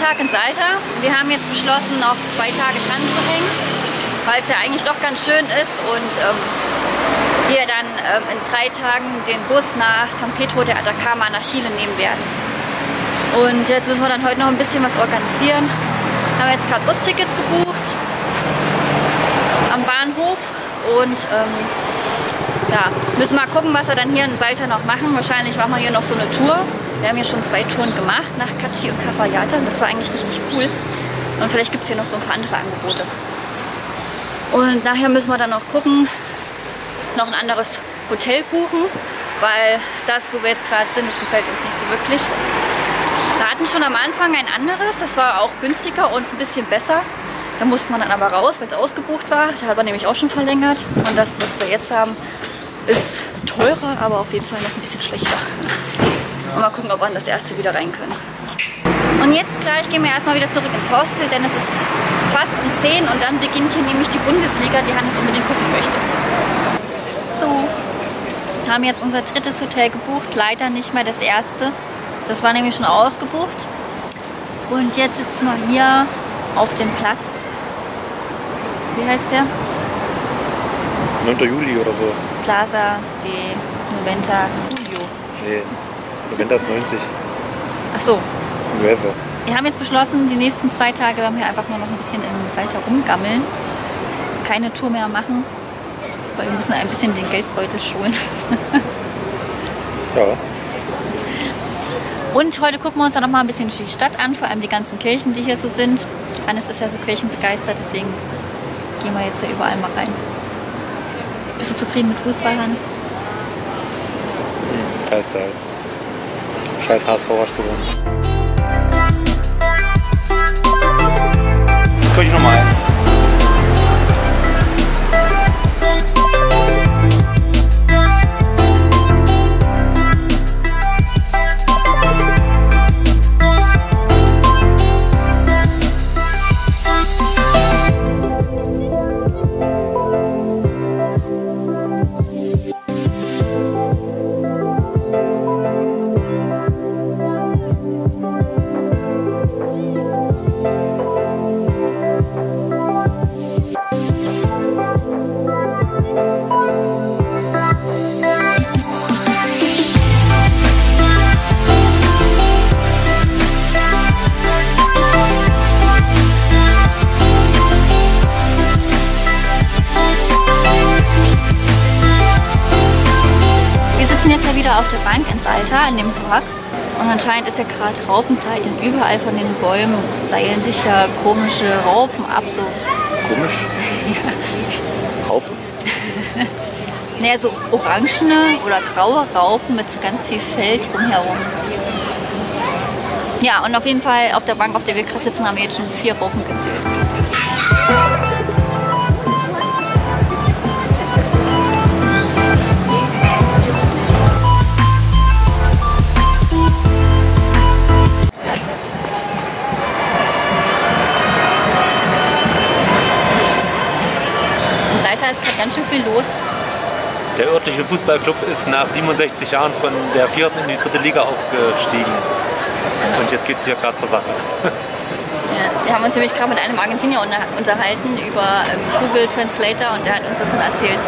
Tag in Salta. Wir haben jetzt beschlossen, noch zwei Tage dran zu hängen, weil es ja eigentlich doch ganz schön ist und ähm, ähm, in drei Tagen den Bus nach San Pedro de Atacama nach Chile nehmen werden. Und jetzt müssen wir dann heute noch ein bisschen was organisieren. Haben jetzt gerade Bustickets gebucht am Bahnhof und ähm, ja, müssen mal gucken, was wir dann hier in Salta noch machen. Wahrscheinlich machen wir hier noch so eine Tour. Wir haben hier schon zwei Touren gemacht nach Cachi und Cafayate. Das war eigentlich richtig cool. Und vielleicht gibt es hier noch so ein paar andere Angebote. Und nachher müssen wir dann noch gucken, noch ein anderes Hotel buchen, weil das, wo wir jetzt gerade sind, das gefällt uns nicht so wirklich. Wir hatten schon am Anfang ein anderes, das war auch günstiger und ein bisschen besser. Da musste man dann aber raus, weil es ausgebucht war. Da hat man nämlich auch schon verlängert. Und das, was wir jetzt haben, ist teurer, aber auf jeden Fall noch ein bisschen schlechter. Und mal gucken, ob wir in das erste wieder rein können. Und jetzt gleich gehen wir erstmal wieder zurück ins Hostel, denn es ist fast um 10 und dann beginnt hier nämlich die Bundesliga, die Hannes unbedingt gucken möchte. Haben jetzt unser drittes Hotel gebucht, leider nicht mehr das erste. Das war nämlich schon ausgebucht. Und jetzt sitzen wir hier auf dem Platz. Wie heißt der? 9. Juli oder so. Plaza de Noventa Julio. Nee, November ist 90. Ach so. Nueve. Wir haben jetzt beschlossen, die nächsten zwei Tage werden wir einfach nur noch ein bisschen in Salta rumgammeln. Keine Tour mehr machen, weil wir müssen ein bisschen den Geldbeutel schonen. Ja. Und heute gucken wir uns dann noch mal ein bisschen die Stadt an, vor allem die ganzen Kirchen, die hier so sind. Hannes ist ja so kirchenbegeistert, deswegen gehen wir jetzt da überall mal rein. Bist du zufrieden mit Fußball, Hans? Teils, teils. Scheiß HSV hast gewonnen. Jetzt komm ich nochmal wieder auf der Bank in Salta, in dem Park. Und anscheinend ist ja gerade Raupenzeit und überall von den Bäumen seilen sich ja komische Raupen ab. So. Komisch. Raupen. Naja, so orangene oder graue Raupen mit so ganz viel Fell drumherum. Ja, und auf jeden Fall auf der Bank, auf der wir gerade sitzen, haben wir jetzt schon vier Raupen gezählt. seid, da ist gerade ganz schön viel los. Der örtliche Fußballclub ist nach 67 Jahren von der vierten in die dritte Liga aufgestiegen. Und jetzt geht es hier gerade zur Sache. Wir haben uns nämlich gerade mit einem Argentinier unterhalten über ähm, Google Translator und der hat uns das dann erzählt.